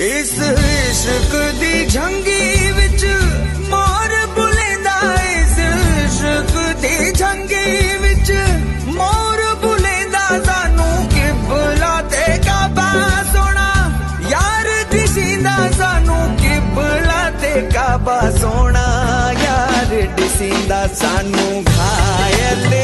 ਇਸ ਇਸ਼ਕ ਦੀ ਝੰਗੀ ਵਿੱਚ ਮੋਰ ਬੁਲੇਂਦਾ ਇਸ ਇਸ਼ਕ ਦੀ ਝੰਗੀ ਵਿੱਚ ਮੋਰ ਬੁਲੇਂਦਾ ਸਾਨੂੰ ਕਿਬਲਾ ਤੇ ਕਾਬਾ ਸੋਣਾ ਯਾਰ ਦਿਸਿੰਦਾ ਸਾਨੂੰ ਕਿਬਲਾ ਤੇ ਕਾਬਾ ਸੋਣਾ ਯਾਰ ਦਿਸਿੰਦਾ ਸਾਨੂੰ ਘਾਇ ਤੇ